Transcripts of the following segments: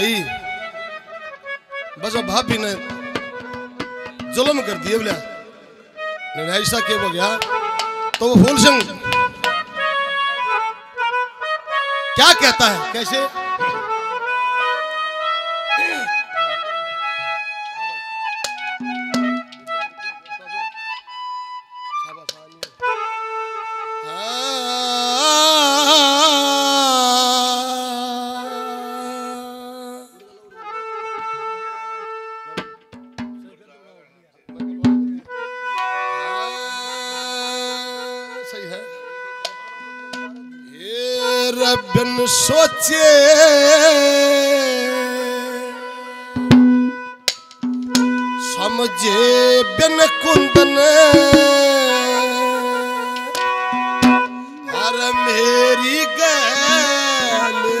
آئی بس اب بھابی نے ظلم کر دیے بولے۔ نے ایسا کہ وہ گیا تو وہ پھول سنگ۔ کیا کہتا ہے؟ کیسے؟ সোচে। সমঝে বেন কুন্দন। আর মেরি গেল।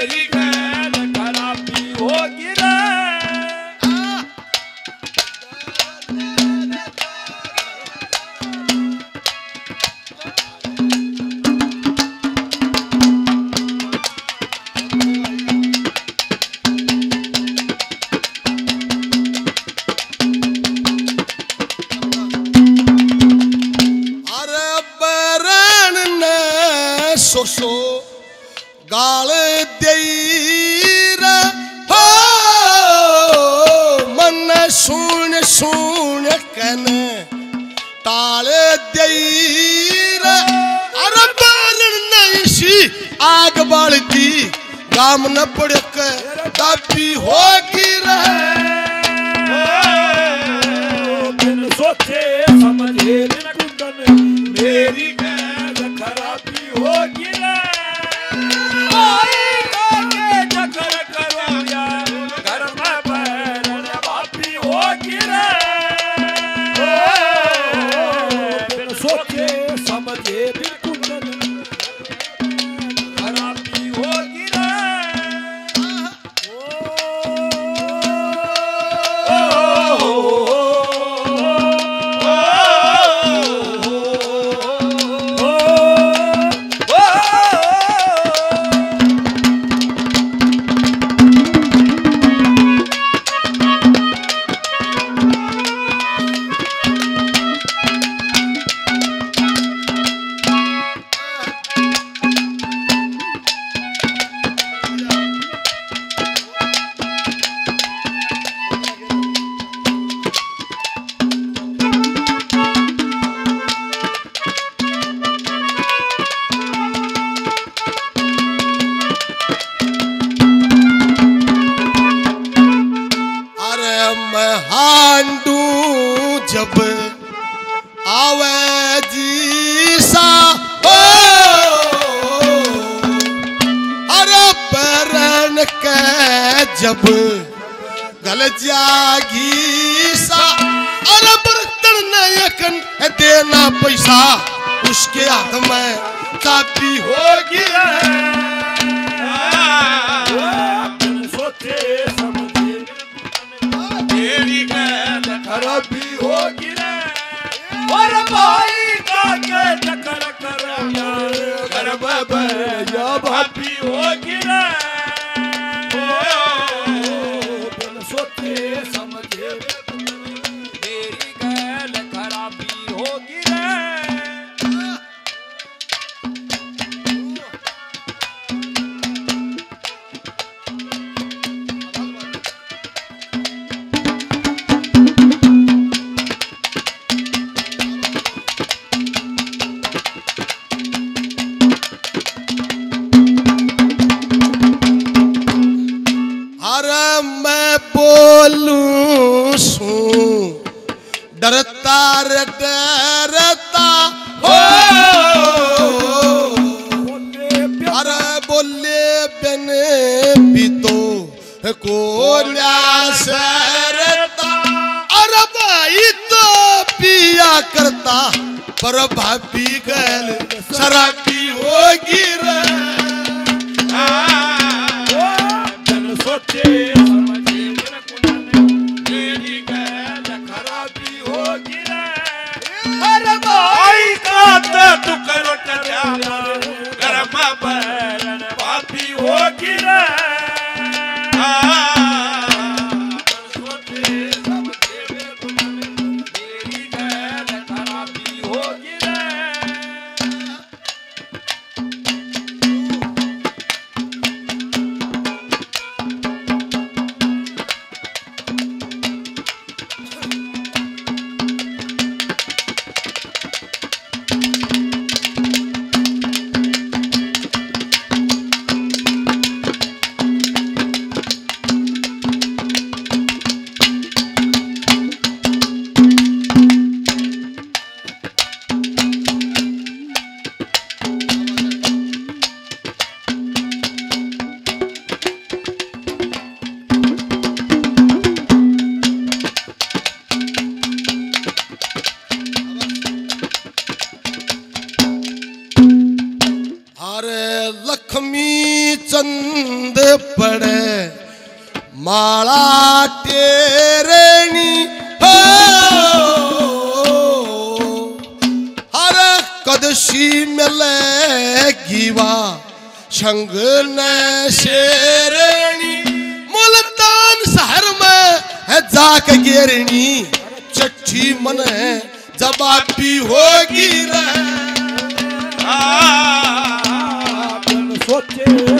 dedico. دیرا من سون سون کن تال دیرا عرب نئیشی آگ بالتی گام نہ تبی ہو گی رہے برن کے جب گل جاگی سا عرب تڑنا یکن دینا پیسہ۔ اس کے ہاتھ میں کاپی ہو گیا۔ ہاں، خرابی ہو گیا۔ اور بھائی Baba Pio, que não. بولوں سوں ڈرتا رے ہو ارے بولے بن بھی تو کولا سرتا ارے بھائی تو پیا کرتا پر بھابی گل خرابی ہو گی رہے Oh, چند پڑے مالا تیرنی ہو ہر قدشی ملے گیوا شنگ نشیرنی ملتان سہر میں ہے زاک گیرنی چچھی من ہے جواب بھی ہوگی رہے آہ سوچے